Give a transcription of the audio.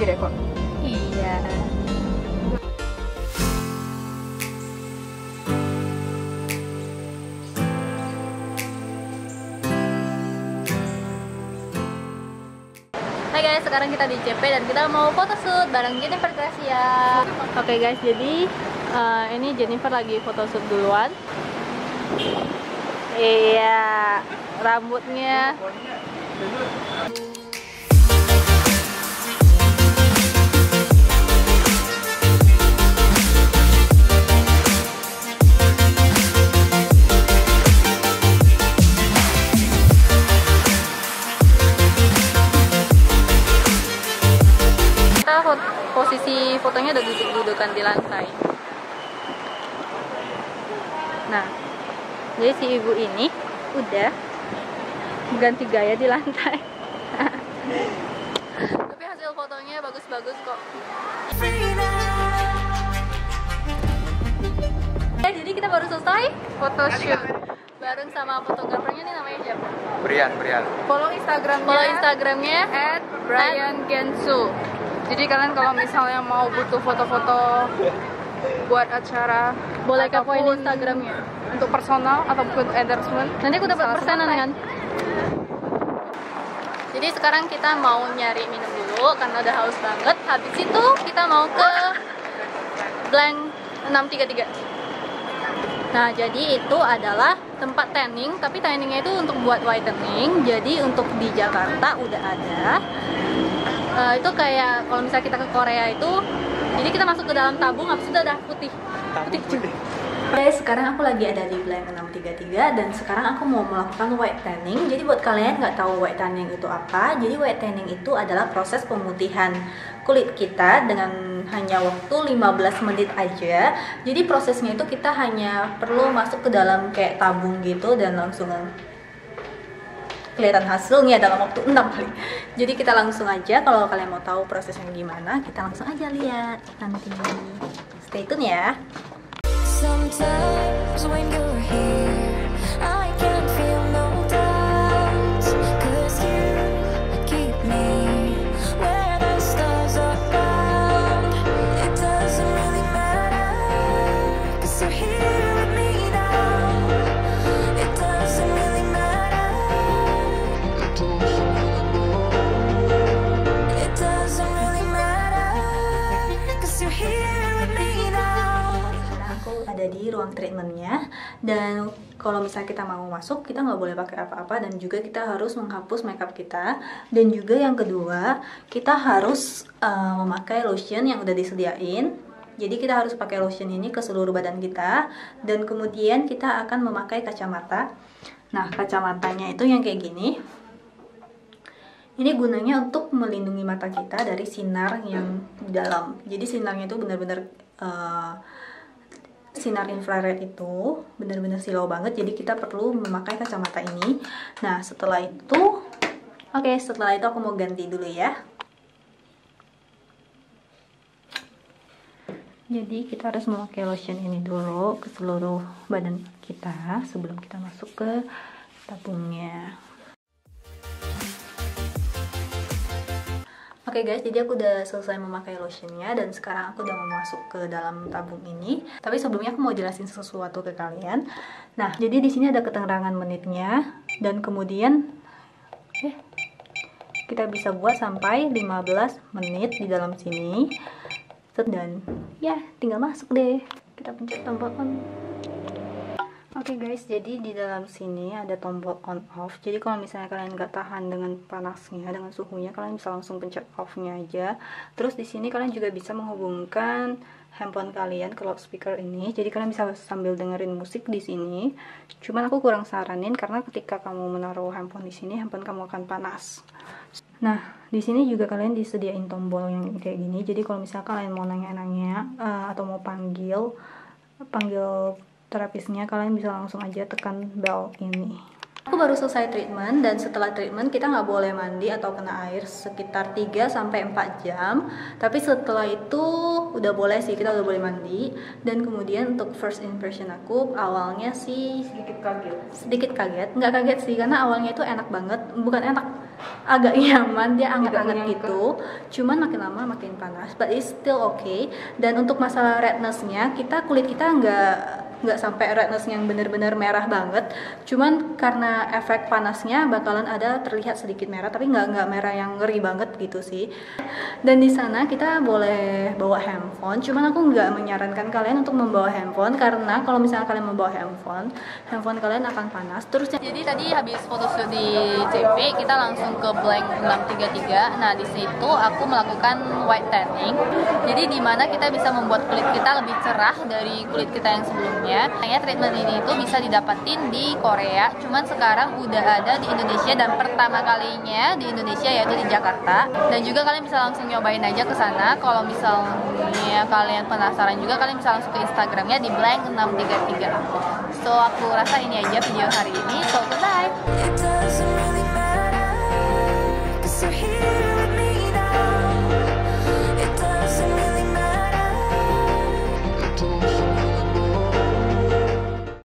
gede kok. Iya. Hai guys, sekarang kita di CP dan kita mau photoshoot bareng Jennifer Gracia. Oke guys, jadi eh, ini Jennifer lagi photoshoot duluan. Iya, rambutnya kita fo- posisi fotonya udah duduk-dudukan di lantai. Nah, jadi si ibu ini udah ganti gaya di lantai. Tapi hasil fotonya bagus-bagus kok. Ya, jadi kita baru selesai photoshoot bareng sama fotografernya nih namanya siapa? Brian, Brian. Follow Instagramnya. Follow Instagramnya at Brian Gensu. Jadi kalian kalau misalnya mau butuh foto-foto buat acara boleh kepoin ataupun Instagramnya. untuk personal ataupun endorsement Nanti aku dapat persenan kan? Jadi sekarang kita mau nyari minum dulu karena udah haus banget. Habis itu kita mau ke Blank 633. Nah, jadi itu adalah tempat tanning, tapi tanningnya itu untuk buat whitening. Jadi untuk di Jakarta udah ada. Eh, itu kayak kalau misalnya kita ke Korea itu, jadi kita masuk ke dalam tabung, habis itu udah putih. Putih. putih. Guys, sekarang aku lagi ada di Blank 633 dan sekarang aku mau melakukan white tanning. Jadi buat kalian nggak tahu white tanning itu apa, jadi white tanning itu adalah proses pemutihan kulit kita dengan hanya waktu 15 menit aja. Jadi prosesnya itu kita hanya perlu masuk ke dalam kayak tabung gitu dan langsung kelihatan hasilnya dalam waktu 6 kali. Jadi kita langsung aja kalau kalian mau tahu prosesnya gimana, kita langsung aja lihat nanti. Stay tune ya. Treatmentnya. Dan kalau misalnya kita mau masuk kita nggak boleh pakai apa-apa dan juga kita harus menghapus makeup kita. Dan juga yang kedua kita harus uh, memakai lotion yang udah disediain. Jadi kita harus pakai lotion ini ke seluruh badan kita. Dan kemudian kita akan memakai kacamata. Nah kacamatanya itu yang kayak gini. Ini gunanya untuk melindungi mata kita dari sinar yang dalam. Jadi sinarnya itu benar-benar uh, sinar infrared itu benar-benar silau banget. Jadi kita perlu memakai kacamata ini. Nah setelah itu, oke setelah itu aku mau ganti dulu ya. Jadi kita harus memakai lotion ini dulu ke seluruh badan kita sebelum kita masuk ke tabungnya. Oke guys, jadi aku udah selesai memakai lotionnya dan sekarang aku udah mau masuk ke dalam tabung ini. Tapi sebelumnya aku mau jelasin sesuatu ke kalian. Nah, jadi di sini ada keterangan menitnya dan kemudian eh kita bisa buat sampai 15 menit di dalam sini. Dan ya, tinggal masuk deh. Kita pencet tombol on. Oke guys, jadi di dalam sini ada tombol on off. Jadi kalau misalnya kalian nggak tahan dengan panasnya, dengan suhunya, kalian bisa langsung pencet off-nya aja. Terus di sini kalian juga bisa menghubungkan handphone kalian ke loudspeaker ini. Jadi kalian bisa sambil dengerin musik di sini. Cuman aku kurang saranin karena ketika kamu menaruh handphone di sini, handphone kamu akan panas. Nah, di sini juga kalian disediain tombol yang kayak gini. Jadi kalau misalnya kalian mau nanya-nanya eh, atau mau panggil panggil terapisnya kalian bisa langsung aja tekan bell ini. Aku baru selesai treatment dan setelah treatment kita nggak boleh mandi atau kena air sekitar 3 sampai 4 jam. Tapi setelah itu udah boleh sih kita udah boleh mandi. Dan kemudian untuk first impression aku awalnya sih sedikit kaget. sedikit kaget. Nggak kaget sih karena awalnya itu enak banget. Bukan enak agak nyaman dia anget-anget gitu. Cuman makin lama makin panas but it's still okay. Dan untuk masalah rednessnya kita kulit kita nggak nggak sampai redness yang bener-bener merah banget cuman karena efek panasnya bakalan ada terlihat sedikit merah tapi nggak nggak merah yang ngeri banget gitu sih dan di sana kita boleh bawa handphone cuman aku nggak menyarankan kalian untuk membawa handphone karena kalau misalnya kalian membawa handphone handphone kalian akan panas terus Jadi tadi habis photoshoot di JP, kita langsung ke Blank 633. Nah, di situ aku melakukan white tanning. Jadi di mana kita bisa membuat kulit kita lebih cerah dari kulit kita yang sebelumnya. Kayaknya treatment ini itu bisa didapatin di Korea, cuman sekarang udah ada di Indonesia dan pertama kalinya di Indonesia yaitu di Jakarta. Dan juga kalian bisa langsung nyobain aja ke sana. Kalau misalnya kalian penasaran juga, kalian bisa langsung ke Instagramnya di Blank 633. So aku rasa ini aja video hari ini. So goodbye.